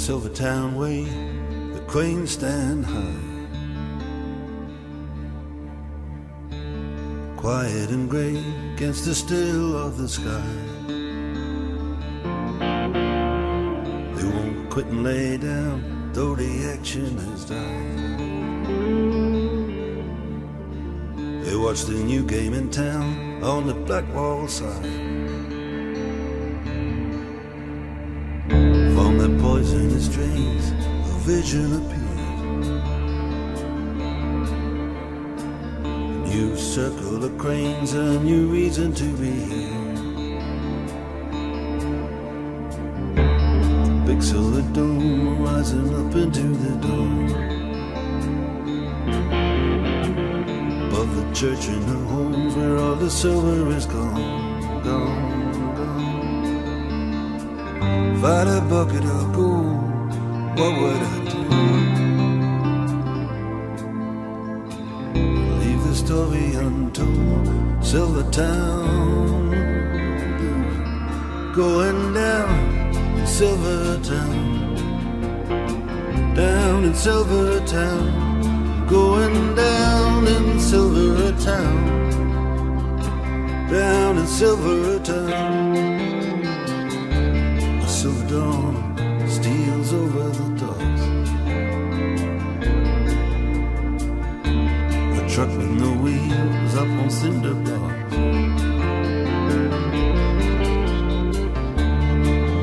Silvertown Way, the cranes stand high. Quiet and grey against the still of the sky. They won't quit and lay down, though the action has died. They watch the new game in town on the Blackwall side. Drains, a vision appeared. A new circle of cranes, a new reason to be here. Big silver dome rising up into the dawn. Above the church and the homes where all the silver is gone, gone, gone. Had a bucket of gold, what would I do? Leave the story untold. Silvertown, going down in Silvertown, down in Silvertown, going down in Silvertown, down in Silvertown. A silver dawn steals over the docks. A truck with no wheels up on cinder blocks.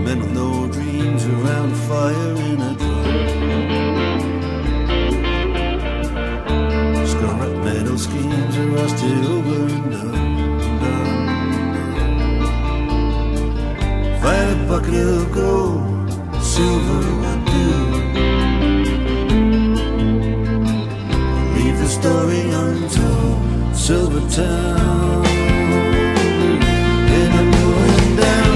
Men with no dreams around a fire in a drum. Scarlet metal schemes are rusted over and done. I a bucket of gold, silver do. Leave the story untold, Silver Town. And I'm going down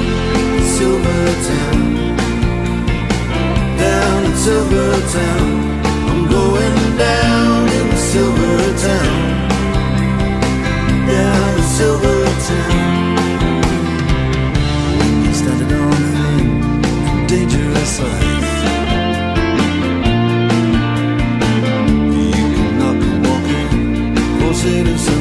Silver Town. Down in Silver Town. Citizens